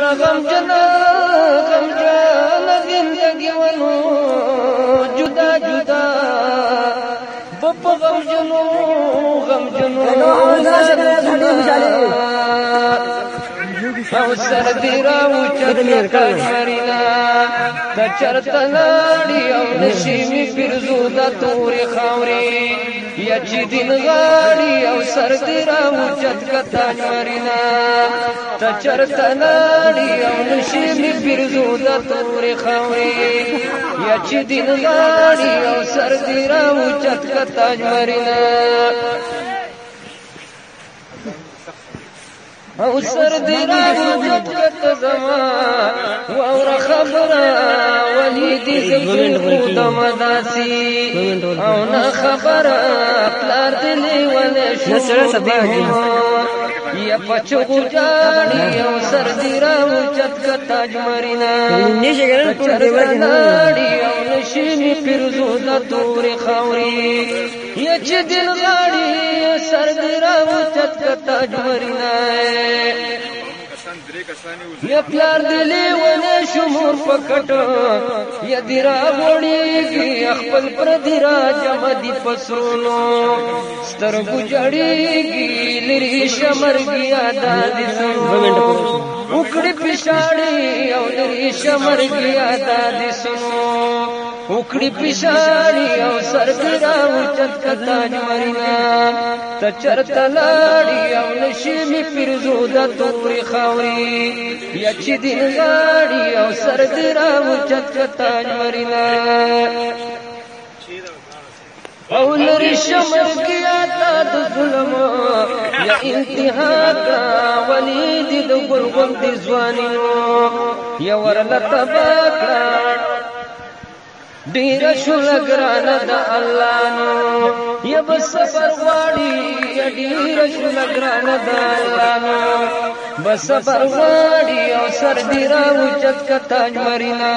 سره غم جنا غم جنا زندگی ونو جدا جدا بپ غم جنو غم جنو او سر دی راو چکر کړی کچرته لاړی او نشي می پرزو د تورې خاورې یا چې دین غاړي او سر دې را وچت کتا مرینا کچرته لاړی او نشي می پرزو د تورې خاورې یا چې دین غاړي او سر دې را وچت کتا مرینا او سر دی را وجود کته زما او را خبره ولی دی زمین خدام داسی او نه خبره پلار دی لیوانه شو نسره سبا دی یا پچو جاڑی او سر دی را وجود کته جمرینا نشه ګرن ټول دیور جناڑی او نشینی پیرزو د تور خاوري یا چې دل غاړي سر دی را وجود کته جمرینا یا پلار دلی ونه شمور پکټ یا دیرا وړيږي خپل پر دیرا جمع دي پسرونو سترګو جړيږي لری شمرګي ادا دي سنو وکړي پښاړي او لری شمرګي ادا دي سنو وکړي پښاري او سرګرا اوچت کتاج مرینا ته چرته لاړی او نشي می پرزو د تورې خاوري یا چې دین غاړي او سرګرا اوچت کتاج مرینا او لري شمر کیا تا د ظلم یا انتها کا ولید د ګل غوندي ځوانینو یا ورلته باکړه ډیر شول ګران د الله نو یب صبر غواړي ډیر شول ګران د الله نو بس صبر غواړي او سر دی را اوچت کتاج مرینا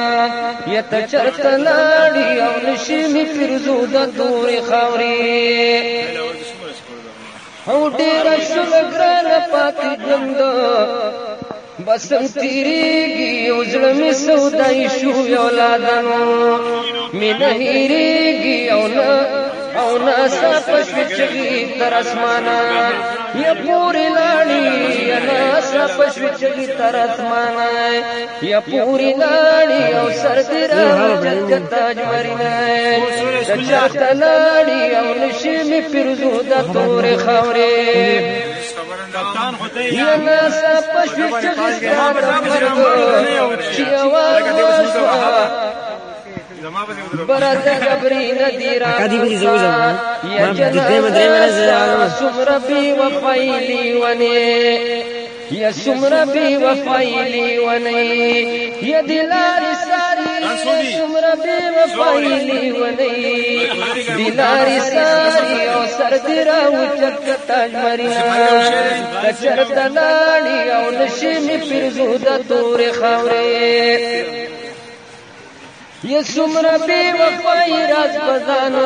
یت چرت لاړي او نشي می فرزو د دور خوري هو ډیر شول ګران پاتې ګند بسم تیریږي او زړه می سودای شو اولادانو می نه هیریږي او نه او نه سپښ چغي تر اسمانا یا پوری لاړی یا نه سپښ چغي تر اسمانا یا پوری لاړی او سر دې راځي تاج مرینا چا تلاړی او نشي می پرزو د تور خاورې یې ناسا پښې چې برته غبري ندي را کدي به زو زو ما د دې مدرې مرزه عالم سمر بي وفايلي وني يا سمر بي وفايلي وني يا دلاري څومره بے وفای لیونی دلاری ساری او سر تیرا اوچت تاج مرینا کچر دلاړی او نشی می پرزو د تور خاورې یہ سمر بے وفائی راز بزانا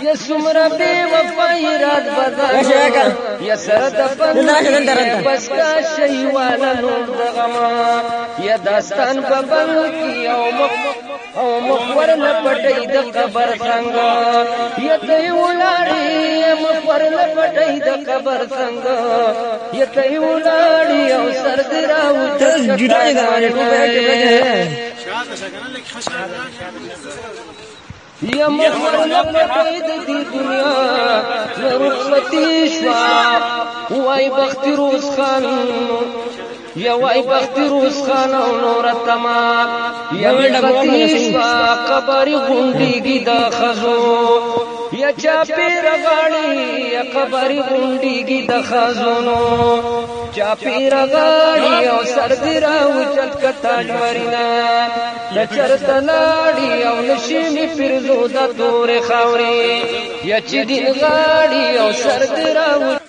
یا سمرا بے وفائی رات بدا یا سر دفن بس کا شیوانا نور دغما یا داستان ببل کی او مخ او مخور لپٹی د قبر څنګه یا تی ولاړی مخور لپټی د قبر څنګه یا تی ولاړی او سر دې راو ته جوړه دا ټوبه کې شاته شګنه لیک خشاله یا مخور نه پټید دی دنیا ضرورتي شوا وای بخت روز خان یا وای بخت روز خان او نور تمام یا مختی شوا قبر غونډیږي د خزو یا چا پیر غاړي یا قبر غونډيږي د خزونو چا پیر غاړي او سر دی راو چت کتا ډورینا د چرته لاړي او نشي می پیر زو د تور خاوري یا چې دی غاړي او سر دی راو